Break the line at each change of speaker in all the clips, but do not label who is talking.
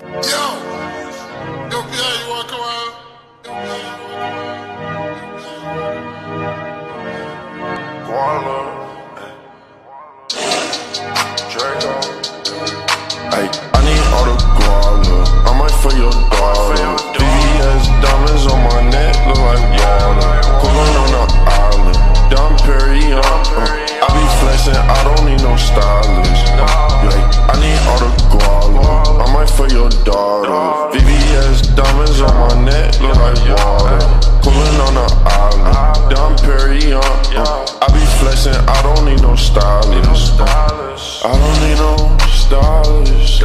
Yo!
I don't need no stylist.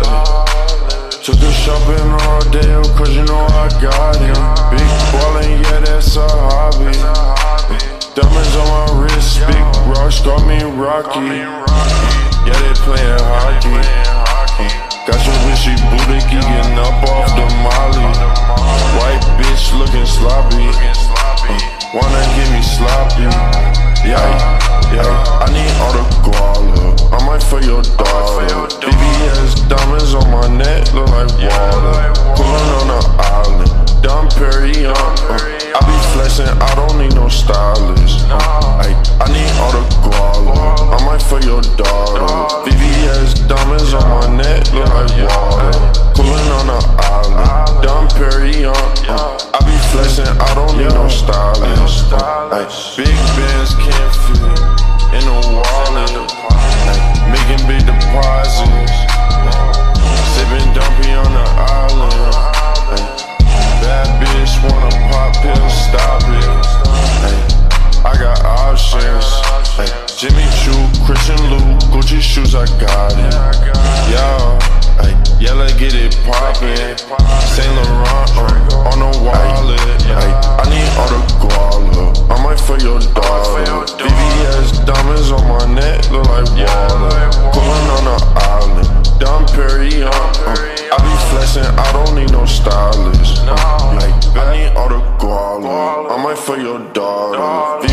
Took a shopping all day, cause you know I got him. Big ballin', yeah, that's a hobby. Diamonds on my wrist, big rocks got me rocky. Yeah, they playin' hockey. Got your wishy booty geeking up off the molly. White bitch looking sloppy. Wanna get me sloppy. Yeah, yeah. I need all the might for your daughter. VVS diamonds on my neck look like water. Coolin' on the island. Dom Perignon. Uh, I be flexing, I don't need no stylist. Uh, I need all the guala. I might for your daughter. VVS diamonds on my neck look like water. Coolin' on the island. Dom Perignon. Uh, I be flexing, I don't need no stylist. Uh, shoes, I got it. Yeah, ay, get it poppin'. Saint Laurent uh, on the wallet. I need all the guala. I might for your daughter. VVS diamonds on my neck look like water. Coolin' on the island. Dom Perignon. Uh, I be flexing, I don't need no stylist. Uh, like, I need all the guala. I might for your daughter.